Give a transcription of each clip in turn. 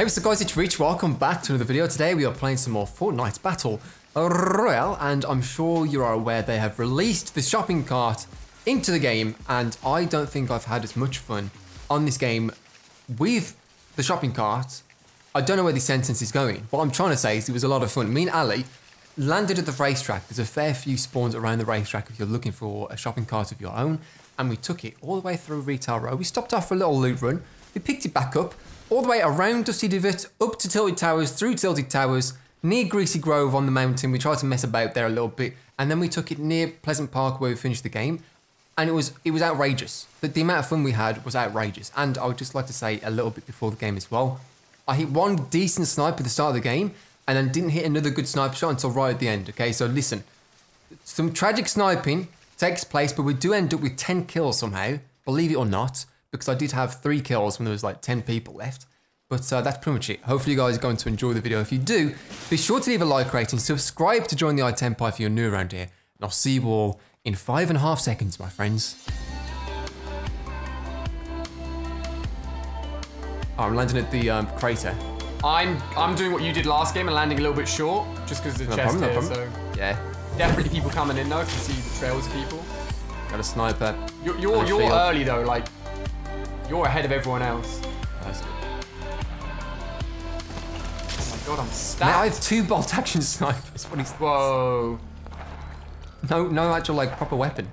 Hey what's up guys, it's Reach, welcome back to another video. Today we are playing some more Fortnite Battle Royale and I'm sure you are aware they have released the shopping cart into the game and I don't think I've had as much fun on this game with the shopping cart. I don't know where this sentence is going. What I'm trying to say is it was a lot of fun. Me and Ali landed at the racetrack. There's a fair few spawns around the racetrack if you're looking for a shopping cart of your own and we took it all the way through Retail Row. We stopped off for a little loot run. We picked it back up all the way around Dusty Divot, up to Tilted Towers, through Tilted Towers, near Greasy Grove on the mountain. We tried to mess about there a little bit, and then we took it near Pleasant Park where we finished the game. And it was it was outrageous. The, the amount of fun we had was outrageous. And I would just like to say a little bit before the game as well. I hit one decent snipe at the start of the game, and then didn't hit another good sniper shot until right at the end. Okay, so listen, some tragic sniping takes place, but we do end up with 10 kills somehow, believe it or not because I did have three kills when there was like 10 people left. But uh, that's pretty much it. Hopefully you guys are going to enjoy the video. If you do, be sure to leave a like rating, subscribe to join the iTempire if you're new around here. And I'll see you all in five and a half seconds, my friends. Oh, I'm landing at the um, crater. I'm I'm doing what you did last game and landing a little bit short, just because the No chest problem, here. problem. So Yeah, definitely people coming in though. If you see the trails of people. got a sniper. You're you're, you're early though. Like you're ahead of everyone else. That's good. Oh my god, I'm stacked. I have two bolt action snipers. What is Whoa, no no actual like proper weapon.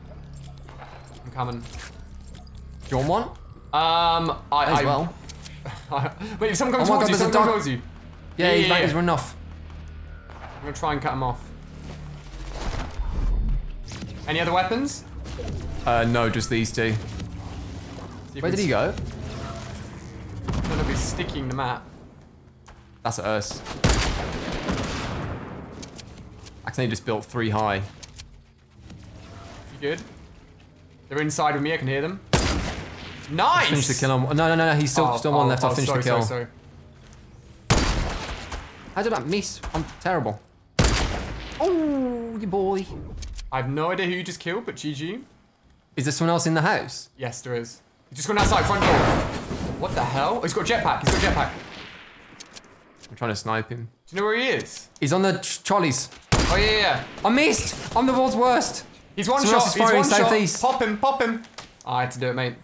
I'm coming. Do you want one? Um, I As I, well. Wait, if someone comes Oh towards God, you, someone comes towards you. Yeah, Yeah, he's, yeah, he's yeah. run off. I'm gonna try and cut him off. Any other weapons? Uh, no, just these two. Where did he go? I don't know if he's sticking the map. That's us. Accidentally just built three high. You good? They're inside with me. I can hear them. Nice. Finish the kill on. No, no, no, no. He's still, Oh, still one oh, left. oh, I'll finish sorry, the kill. Sorry, sorry. How did I miss? I'm terrible. Oh, you boy. I have no idea who you just killed, but GG. Is there someone else in the house? Yes, there is. He's just gone outside, front door. What the hell? Oh, he's got a jetpack. He's got a jetpack. I'm trying to snipe him. Do you know where he is? He's on the tr- trolleys. Oh, yeah, yeah, yeah. I missed. I'm the world's worst. He's one Someone shot. He's one shot. southeast. Pop him, pop him. Oh, I had to do it, mate.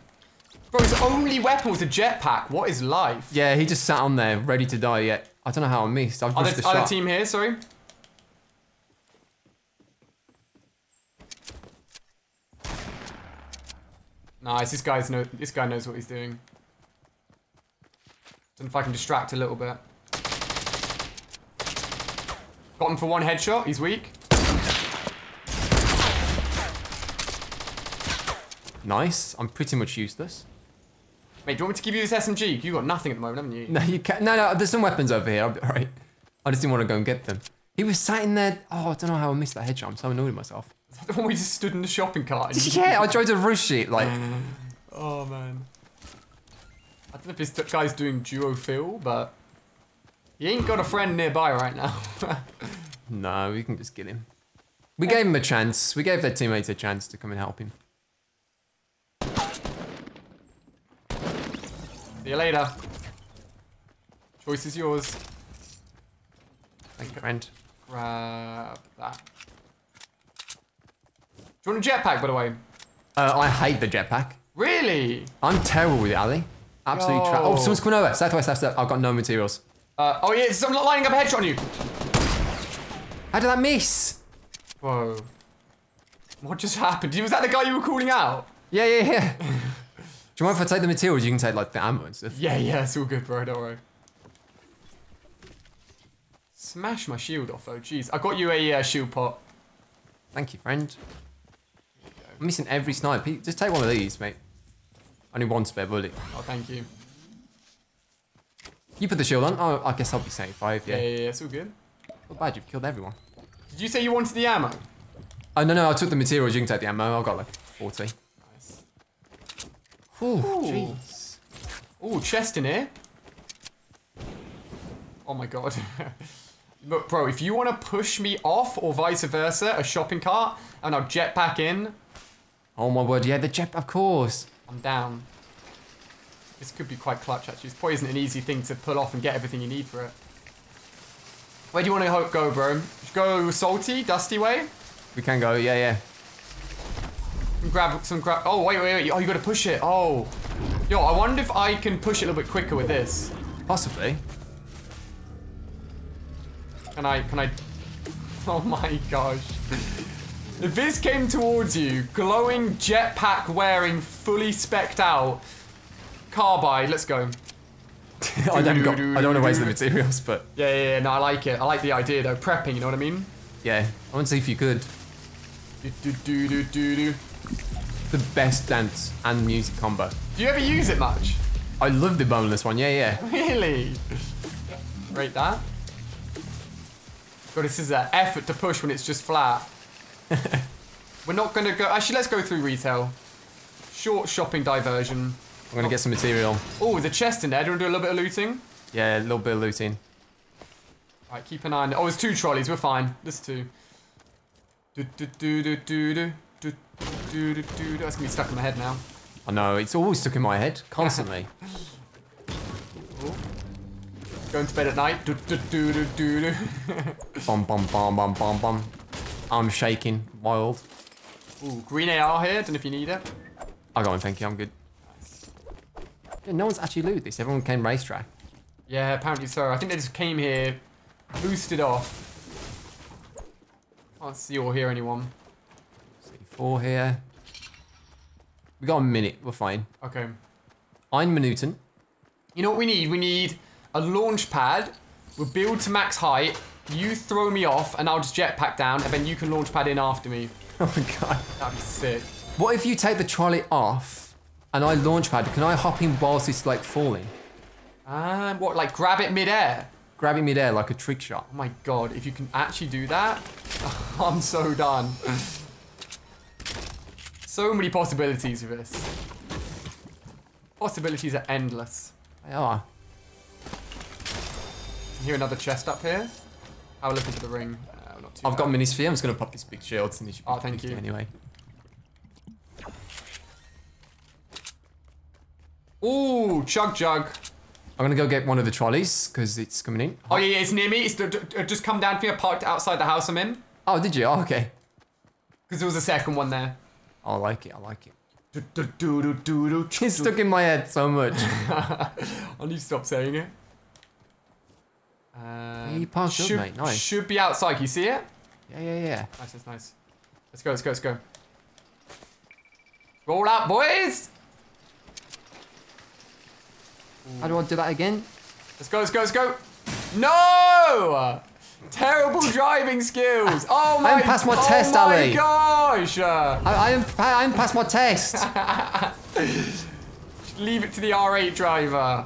Bro, his only weapon was a jetpack. What is life? Yeah, he just sat on there, ready to die yet. I don't know how I missed. I've rushed Other, the other team here, sorry. Nice, this guy's know this guy knows what he's doing. Don't know if I can distract a little bit. Got him for one headshot, he's weak. Nice. I'm pretty much useless. Mate, do you want me to give you this SMG? You got nothing at the moment, haven't you? No, you can't. No, no. There's some weapons over here. I'll be alright. I just didn't want to go and get them. He was sat in there. Oh, I don't know how I missed that headshot. I'm so annoyed with myself. The one we just stood in the shopping cart. and Yeah, I tried to rush it. Like, mm. Oh man. I don't know if this guy's doing duo fill, but he ain't got a friend nearby right now. no, we can just get him. We gave him a chance. We gave their teammates a chance to come and help him. See you later. Choice is yours. Thank you, friend. Grab that. Do you want a jetpack, by the way? Uh, I hate the jetpack. Really? I'm terrible with it, Ali. Absolutely tra- Oh, someone's coming over. Southwest, southwest. I've got no materials. Uh, oh yeah, someone lining up a headshot on you. How did that miss? Whoa. What just happened? Was that the guy you were calling out? Yeah, yeah, yeah. Do you mind if I take the materials? You can take like the ammo and stuff. Yeah, yeah, it's all good, bro. Don't worry. Smash my shield off, though. Jeez, I got you a uh, shield pot. Thank you, friend. I'm missing every snipe. Just take one of these, mate. Only one spare bullet. Oh, thank you. You put the shield on. Oh, I guess I'll be 75, Yeah, yeah. yeah, yeah, it's all good. Not bad, you've killed everyone. Did you say you wanted the ammo? Oh, no, no, I took the materials. You can take the ammo. I've got like 40. Nice. Ooh. jeez. Oh, chest in here. Oh my god. Look, bro, if you want to push me off or vice versa, a shopping cart, and I'll jetpack in, Oh my word, yeah, the jet, of course. I'm down. this could be quite clutch actually. This probably isn't an easy thing to pull off and get everything you need for it. Where do you want to go, bro? Go salty, dusty way? We can go, yeah, yeah. And grab some grab. Oh, wait, wait, wait. Oh, you got to push it. Oh. Yo, I wonder if I can push it a little bit quicker with this. Possibly. Can I, can I? Oh my gosh. If this came towards you, glowing jetpack wearing, fully specked out, carbide, let's go. I don't, got, I don't want to waste the materials, but Yeah, yeah, yeah, no, I like it. I like the idea though. Prepping, you know what I mean? yeah. I want to see if you could. Do, do, do, do, do, do. The best dance and music combo. Do you ever use it much? I love the boneless one, yeah, yeah. Really? Rate that. God, this is an effort to push when it's just flat. We're not going to go... Actually, let's go through retail. Short shopping diversion. I'm going to get some material. Oh, the chest in there. Do you want to do a little bit of looting? Yeah, a little bit of looting. All right, keep an eye on... Oh, there's two trolleys. We're fine. There's two. Do, do, do, do, do, do. Do, do, do, do. That's going to be stuck in my head now. I know. It's always stuck in my head. Constantly. Going to bed at night. Do, do, do, do, do. bum, bum, bum, bum, bum, bum. I'm shaking, wild. Ooh, green AR here. Don't know if you need it. I got one, thank you, I'm good. Yeah, no one's actually looted this, everyone came racetrack. Yeah, apparently so. I think they just came here, boosted off. Can't see or hear anyone. C4 here. We got a minute, we're fine. Okay. I'm Newton. You know what we need? We need a launch pad. We'll build to max height. You throw me off, and I'll just jetpack down, and then you can launch pad in after me. Oh my god. That'd be sick. What if you take the trolley off and I launch pad? Can I hop in whilst it's like falling? And what, like grab it mid-air? Grabbing me there like a trick shot. Oh my god, if you can actually do that, I'm so done. so many possibilities with this. Possibilities are endless. They are. Hear another chest up here. Have a look into the ring. Uh, not too I've got bad. mini sphere. I'm just gonna pop this big shield and it should be Oh, thank you. Anyway. Ooh, chug jug. I'm gonna go get one of the trolleys because it's coming in. Oh yeah, yeah, it's near me. It's just come down to me. I parked outside the house I'm in. Oh, did you? Oh, okay. Because there was a second one there. I like it. I like it. Do, do, do, do, do, do, chug, It's stuck in my head so much. I need to stop saying it. Um, parked up, should, mate. Nice. Should be outside. Can you see it? yeah, yeah, yeah. Nice, that's nice. Let's go, let's go, let's go. Roll out, boys! How do I do that again? Let's go, let's go, let's go. No! Terrible driving skills. Oh my! haven't passed my oh test, my Ali. gosh! I, I, haven't, I haven't passed my test. leave it to the R8 driver.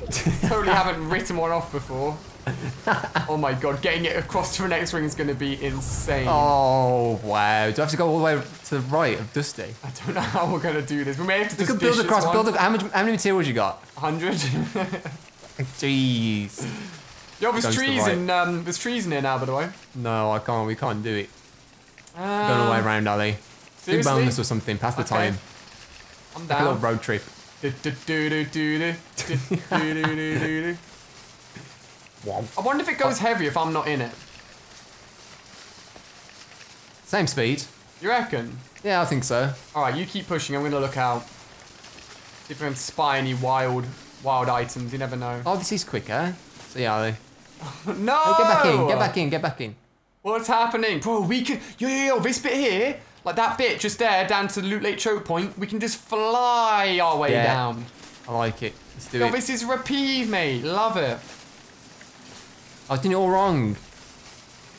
totally haven't written one off before. oh my god, getting it across to the next ring is going to be insane. oh, wow. Do I have to go all the way to the right of Dusty? I don't know how we're going to do this. We may have to We just build across. Build a, how, much, how many materials you got? 100. Jeez. Yo, there's Goes trees right. in um, there's trees in here now, by the way. No, I can't. We can't do it. Go all the way Um, around, Ali. Do bonus or something. Pass the Okay. time. I'm Like a little down. road trip. I wonder if it goes heavy if I'm not in it. Same speed. You reckon? Yeah, I think so. All right, you keep pushing. I'm gonna look out. See if I can spy any wild, wild items. You never know. Oh, this is quicker. See ya, Ali. no! Oh, get back in. Get back in. Get back in. What's happening, bro? We can. Yo, yo, yo! This bit here, like that bit just there, down to the Loot Lake choke point. We can just fly our way Yeah. down. I like it. Let's do Yo, it. this is reprieve, mate. Love it. I was doing it all wrong.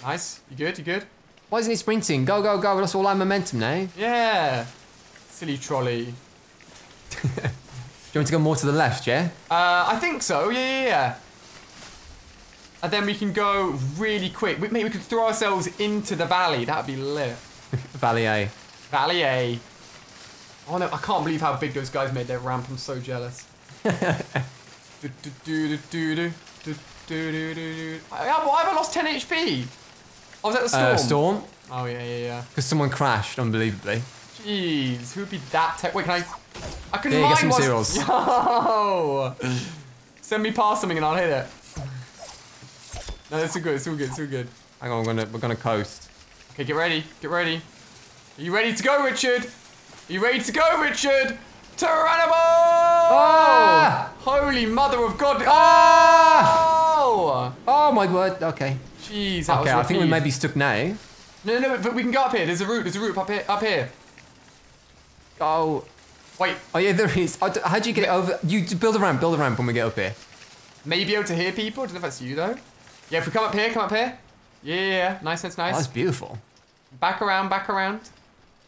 Nice. You good? You good? Why isn't he sprinting? Go, go, go. We lost all our momentum now. Yeah. Silly trolley. Do you want to go more to the left, yeah? Uh, I think so. Yeah, yeah, yeah. And then we can go really quick. We, mate, we could throw ourselves into the valley. That'd be lit. Valley A. Valley A. Oh no, I can't believe how big those guys made their ramp. I'm so jealous. do, do, do, do, do, do, do, do, do, do. I- I- Why have I lost 10 HP? I was at the storm. Uh, storm. Oh, yeah, yeah, yeah. Because someone crashed, unbelievably. Jeez, who'd be that tech? Wait, can I? I can go, mine some cereals. Yo! Send me past something and I'll hit it. No, it's all good. It's all good. It's all good. Hang on, we're gonna we're gonna coast. Okay, get ready. Get ready. Are you ready to go, Richard? Are you ready to go, Richard? Tyrannoball! Ah! Holy mother of God! Ah! Oh! Oh my word. Okay. Jeez, that Okay, I think we may be stuck now. No, no, but we can go up here. There's a route. There's a route up here. Up here. Oh. Wait, Oh yeah, there is. I d- How'd you get over? You build a ramp. Build a ramp when we get up here. maybe able to hear people. I don't know if that's you though. Yeah, if we come up here, come up here. Yeah, yeah. Nice, nice, Oh, nice. that's beautiful. Back around, back around.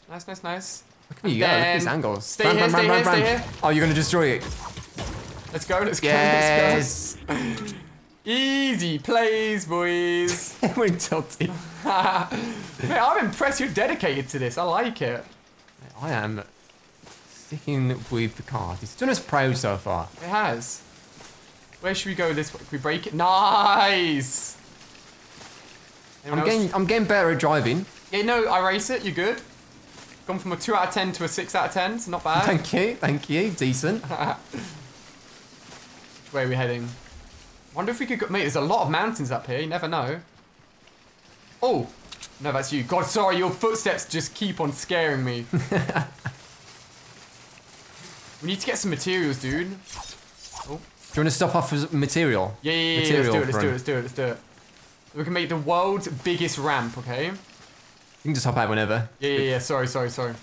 Nice, nice, nice. Look at you go. Look at these Then angles. stay here, stay here, stay here. Oh, you're gonna destroy it. Let's go, let's go, let's go. Easy plays, boys. we're tilted. Man, I'm impressed you're dedicated to this. I like it. I am sticking with the card. It's done us proud so far. It has. Where should we go this way? Can we break it? Nice! Anyone I'm else? getting I'm getting better at driving. Yeah, no, I race it. You're good. Gone from a 2 out of 10 to a 6 out of 10. It's not bad. Thank you, thank you. Decent. Where are we heading? Wonder if we could go. Mate, there's a lot of mountains up here. You never know. Oh! No, that's you. God, sorry, your footsteps just keep on scaring me. we need to get some materials, dude. Oh. Do you want to stop off with material? Yeah, yeah, yeah, yeah. Material Let's do it, let's do it, let's do it, let's do it. We can make the world's biggest ramp, okay? You can just hop out whenever. Yeah, yeah, yeah. Sorry, sorry, sorry.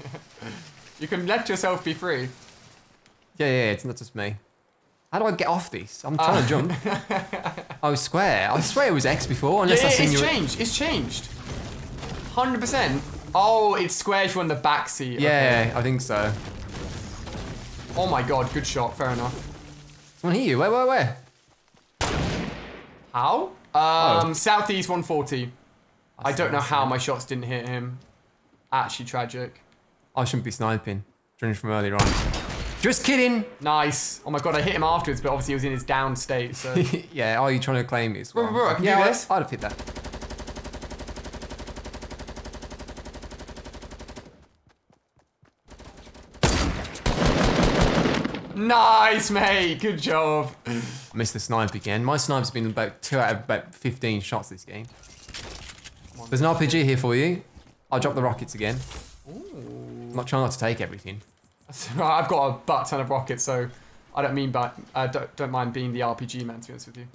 you can let yourself be free. Yeah, yeah, it's not just me. How do I get off this? I'm trying to jump. Oh, square. I swear it was X before, Yeah, unless yeah, I seen it's you. changed. It's changed. 100%. Oh, it's square if you're on the back seat. okay. Yeah, I think so. Oh my god, good shot. Fair enough. Someone hear you? Where, where, where? How? Um, Oh. southeast 140. I don't know how my shots didn't hit him. Actually tragic. I shouldn't be sniping. Judging from earlier on. Just kidding. Nice. Oh my god, I hit him afterwards, but obviously he was in his down state, so. yeah, are you trying to claim me as well? Bro, bro, bro, I can do this. I'd, I'd have hit that. nice, mate. Good job. I missed the snipe again. My snipe's been about two out of about 15 shots this game. There's an RPG here for you. I'll drop the rockets again. I'm not trying not to take everything. I've got a butt ton of rockets, so I don't mean but uh, don't, don't mind being the RPG man, to be honest with you.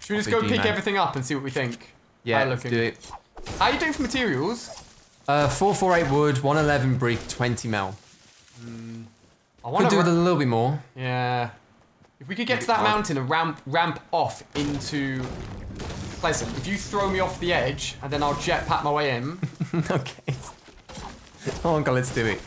Should we just go pick man. everything up and see what we think? Yeah, let's do it. How are you doing for materials? Uh, 448 wood, 111 brick, 20 mil. I want to do with a little bit more. Yeah. If we could get to that mountain and ramp ramp off into Pleasant. If you throw me off the edge and then I'll jetpack my way in, okay. Oh my god, let's do it.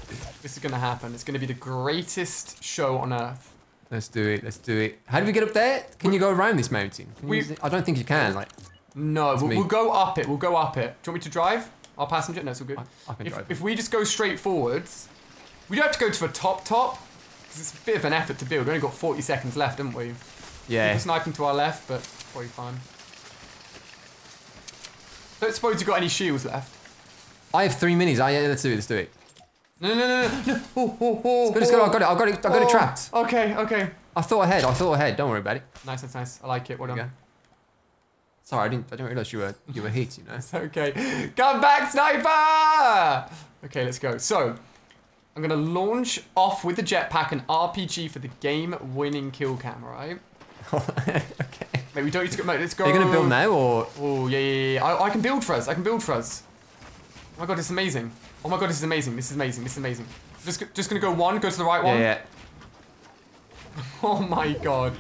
This is gonna happen. It's gonna be the greatest show on earth. Let's do it. Let's do it. How do we get up there? Can you go around this mountain? You We- I don't think you can. Like, No, we'll, we'll go up it. We'll go up it. Do you want me to drive? Our passenger? No, it's all good. I- I can if, drive. if we just go straight forwards, we don't have to go to the top top, because it's a bit of an effort to build. We only got 40 seconds left, haven't we? yeah. People sniping to our left, but probably fine. Don't suppose you've got any shields left. I have three minis. Ah, yeah, let's do it. Let's do it. No, no, no, no, no. Oh, oh, oh, Let's go. oh. I got it. I got it. I got it Oh, trapped. Okay, okay. I thought ahead. I thought ahead. Don't worry about it. Nice, that's nice. I like it. Well done. go. Sorry, I didn't. I didn't realize you were you were hit. You know. It's okay. Come back, sniper! Okay, let's go. So, I'm gonna launch off with the jetpack and RPG for the game-winning kill cam, right? okay. Mate, we don't need to go. Mate, let's go. Are you gonna build now or? Oh yeah, yeah, yeah. I, I can build for us. I can build for us. Oh my god, it's amazing. Oh my god, this is amazing. This is amazing. This is amazing. Just, just gonna go one. Go to the right Yeah, one. yeah. Oh my god.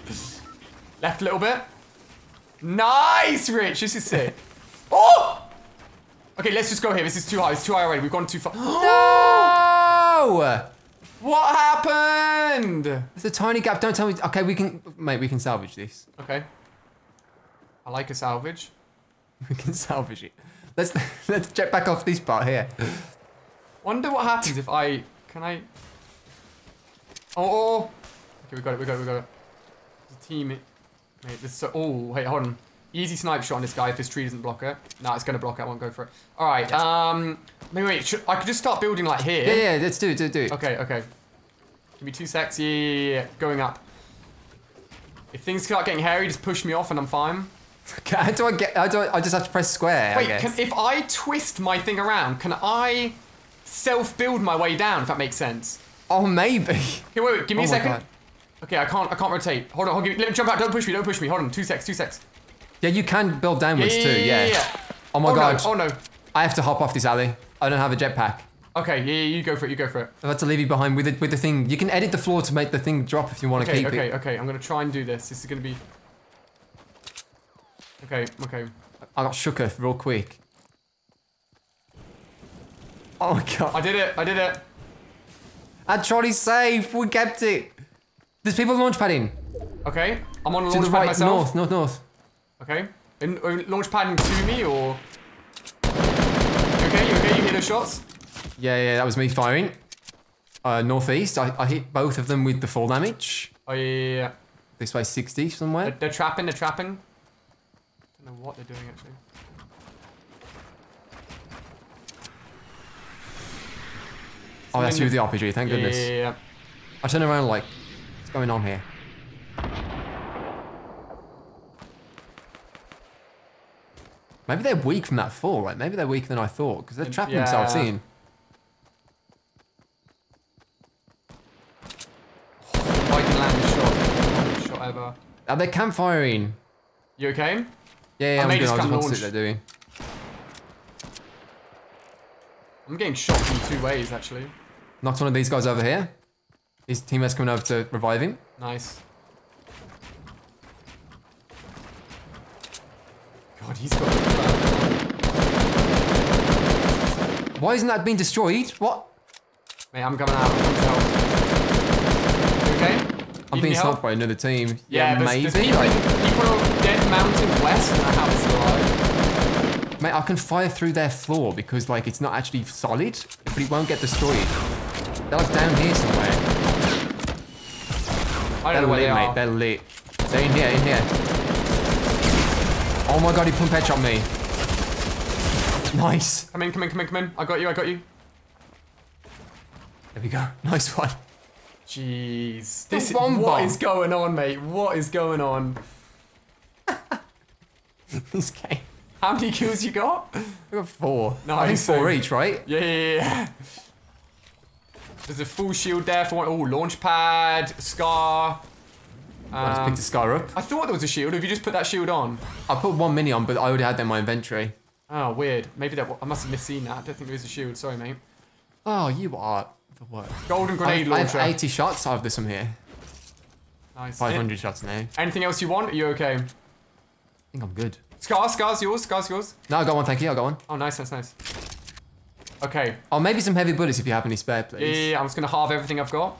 Left a little bit. Nice, Rich. This is sick. Oh! Okay, let's just go here. This is too high. It's too high already. We've gone too far. No! What happened? It's a tiny gap. Don't tell me. Okay, we can, mate. We can salvage this. Okay. I like a salvage. We can salvage it. Let's let's jet back off this part here. Wonder what happens if I... Can I... Oh, oh. Okay, we got it. We got it. We got it. The team... Mate, this is so... Oh, wait, hold on. Easy snipe shot on this guy if this tree doesn't block it. No, it's gonna block it. I won't go for it. All right. Um. Maybe wait. Should, I could just start building like here. Yeah, yeah, let's do it, do it, do it. Okay. Okay. Give me two secs. Yeah, yeah, yeah. Going up. If things start getting hairy, just push me off and I'm fine. Okay, How do I get? How do I? I just have to press square. I Wait, guess. can, if I twist my thing around, can I self-build my way down? If that makes sense. Oh, maybe. Okay, wait, wait. Give me Oh a second. God. Okay, I can't. I can't rotate. Hold on. Hold on. Let me jump out. Don't push me. Don't push me. Hold on. Two secs. Two secs. Yeah, you can build downwards yeah, too. yeah, Yeah. Oh my oh, god. No. Oh no. I have to hop off this Ali. I don't have a jetpack. Okay. Yeah, yeah. You go for it. You go for it. I've had to leave you behind with the, with the thing. You can edit the floor to make the thing drop if you want to Okay. keep Okay. it. Okay. I'm gonna try and do this. This is gonna be. Okay. Okay. I got shooketh real quick. Oh my god. I did it. I did it. Our trolley's safe. We kept it. There's people launch padding. Okay. I'm on a To launch pad right, myself. north, north, north. Okay. In, uh, launch padding to me or. You okay? You okay? You hear those shots? Yeah, yeah, that was me firing. Uh, northeast. I, I hit both of them with the full damage. Oh yeah. yeah, yeah. This way, 60 They're, somewhere. they're trapping. They're trapping. I Don't know what they're doing actually. Oh, that's you with the RPG. Thank Yeah, goodness. yeah, yeah. I turn around like, what's going on here? Maybe they're weak from that fall. Like maybe they're weaker than I thought because they're trapping themselves in. If I can land a shot, longest shot ever. Uh, Are they campfiring? You okay? Yeah, yeah, I I'm good. I just want to see what they're doing. I'm getting shot from two ways actually. Knocked one of these guys over here. His teammates coming over to revive him. Nice. God, he's got. Why isn't that being destroyed? What? Mate, I'm coming out. I'm. Okay? I'm being sniped by another team. Yeah, there's, maybe. there's people, like- people Dead Mountain West and how it's alive. Mate, I can fire through their floor because like it's not actually solid, but it won't get destroyed. They're like down here somewhere. I They're don't know where lit, they mate. are. They're lit. They're in here, in here. Oh my god, he pump headshot me. Nice. Come in, come in, come in, come in. I got you, I got you. There we go. Nice one. Jeez. This bomb what bomb. is going on, mate? What is going on? this game. How many kills you got? I got four. I think Nice, four each, right? Yeah, yeah, yeah. There's a full shield there for one. Oh, launch pad, scar. I just Um, picked a scar up. I thought there was a shield. Have you just put that shield on? I put one mini on, but I already had that in my inventory. Oh, weird. Maybe that. I must have misseen that. I don't think there is a shield. Sorry, mate. Oh, you are the worst. Golden I grenade have, I have 80 shots. I have this one here. nice. 500 shots now. I Anything else you want? Are you okay? I think I'm good. Scar, scar's yours. Scar's yours. No, I got one, thank you. I got one. Oh, nice, nice, nice. Okay. Oh, maybe some heavy bullets if you have any spare, please. yeah, yeah, I'm just gonna halve everything I've got.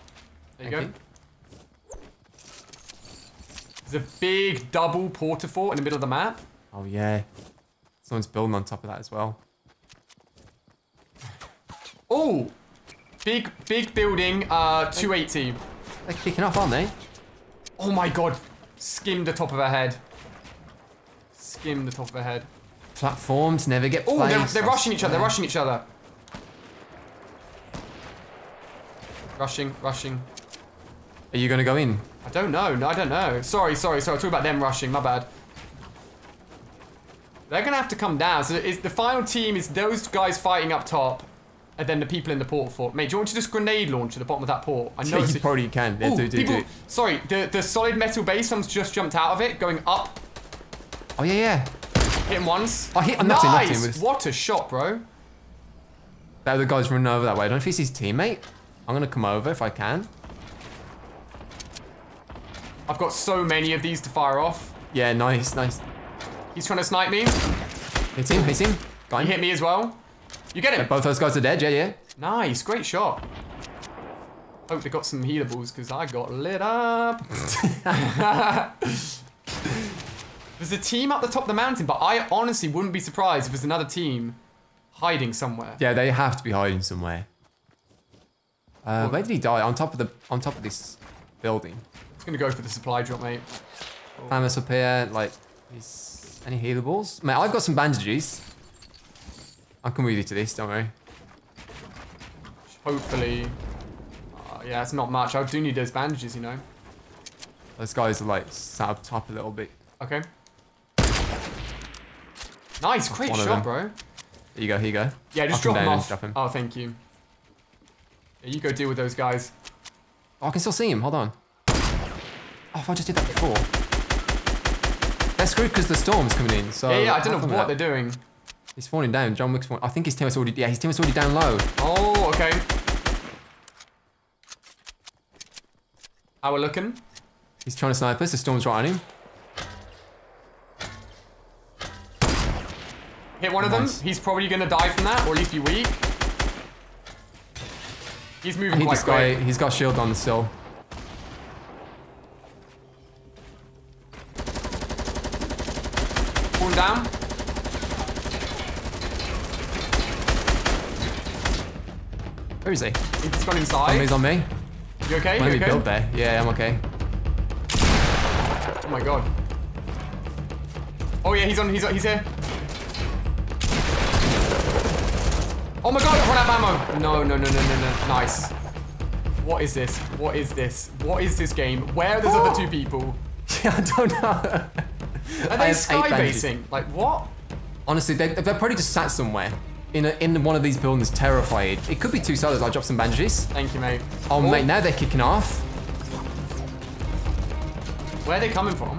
There you Thank go. There's a big double Port-a-Fort in the middle of the map. Oh, yeah. Someone's building on top of that as well. Oh, big big building. Uh, 280. They're kicking off, aren't they? Oh my god, skimmed the top of her head. Skimmed the top of her head. Platforms never get Oh, they're, they're rushing each other. They're rushing each other. Rushing, rushing. Are you going to go in? I don't know. No, I don't know. Sorry, sorry, sorry. Talk about them rushing. My bad. They're gonna have to come down. So it's, the final team is those guys fighting up top, and then the people in the port fort. Mate, do you want to just grenade launch at the bottom of that port? I know Yeah, you probably can. Yeah, Ooh, do, do, people, do. Sorry, the the solid metal base. Someone's just jumped out of it, going up, Oh, yeah, yeah. hit him once. I hit- him, knocked him nice. What a shot, bro. That other guy's running over that way. I don't know if he's his teammate. I'm going to come over if I can. I've got so many of these to fire off. Yeah, nice, nice. He's trying to snipe me. Hit him, hit him. Got He hit me as well. You get Yeah, him. both those guys are dead, yeah, yeah. Nice, great shot. Hope they got some healables because I got lit up. There's a team up the top of the mountain, but I honestly wouldn't be surprised if there's another team hiding somewhere. Yeah, they have to be hiding somewhere. Uh, where did he die? On top of the, on top of this building. It's gonna go for the supply drop, mate. Famous up here, like, he's... Any healables? Mate, I've got some bandages. I can move you to this, don't worry. Hopefully. Uh, yeah, it's not much. I do need those bandages, you know. Those guys are like sat up top a little bit. Okay. Nice, great shot, bro. Here you go, here you go. Yeah, just drop him down off. drop him. Oh, thank you. Yeah, you go deal with those guys. Oh, I can still see him. Hold on. Oh, if I just did that before. They're screwed because the storm's coming in. So yeah, yeah, I don't know what they're doing. He's falling down. John Wick's falling. I think his teammate's already. Yeah, his teammate's already down low. Oh, okay. How we're looking? He's trying to snipe us. The storm's right on him. Hit one of Nice. them. He's probably gonna die from that, or at least be weak. He's moving hit quite guy. quick. He's got shield on still. Pull him down. Where is he? He's gone Oh, inside. he's on me. You okay? Let me okay? build there. Yeah, I'm okay. Oh my god. Oh yeah, he's on. He's on, he's here. Oh my god, I've run out of ammo. No, no, no, no, no, no. Nice. What is this? What is this? What is this game? Where are those Oh. other two people? Yeah, I don't know. Are they have eight sky basing? Like what? Honestly, they, they're probably just sat somewhere in a, in one of these buildings, terrified. It could be two solos. I'll drop some bandages. Thank you, mate. Oh, mate, now they're kicking off. Where are they coming from?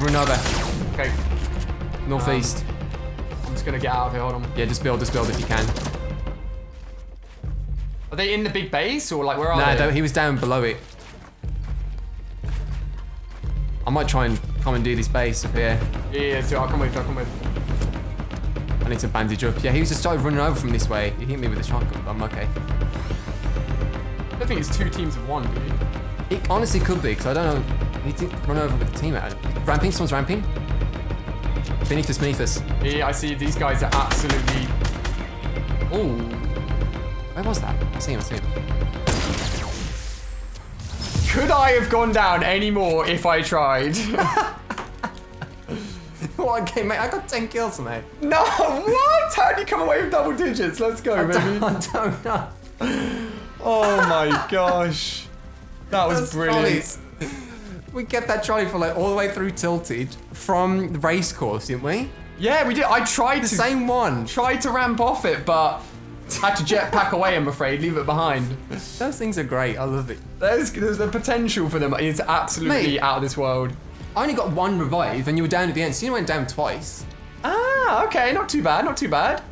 Run over. Okay, Northeast. Um, I'm just gonna get out of here. Hold on. yeah, just build, just build if you can. Are they in the big base or like where are Nah, they? though, he was down below it. I might try and come and do this base up here. Yeah, yeah, so I'll come with. I'll come with. I need to bandage up. Yeah, he was just started running over from this way. He hit me with a shotgun, but I'm okay. I don't think it's two teams of one, dude. It honestly could be, because I don't know. He did run over with the teammate. Ramping, someone's ramping. Beneath us, beneath us. Yeah, I see these guys are absolutely. Oh, Where was that? I see him, I see him. could I have gone down any more if I tried? what okay, mate? I got 10 kills, mate. no, what? How do you come away with double digits? Let's go, I baby. don't, I don't know. Oh my gosh, that was Those brilliant. trolleys. We kept that trolley for like all the way through Tilted from the race course, didn't we? Yeah, we did. I tried The to same one. tried to ramp off it, but had to jetpack away. I'm afraid, leave it behind. Those things are great. I love it. There's, there's the potential for them It's absolutely Mate. out of this world. I only got one revive and you were down at the end, so you went down twice. Ah, okay, not too bad, not too bad.